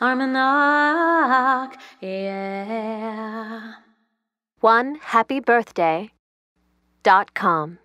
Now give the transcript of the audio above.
knock, yeah. One happy birthday dot com.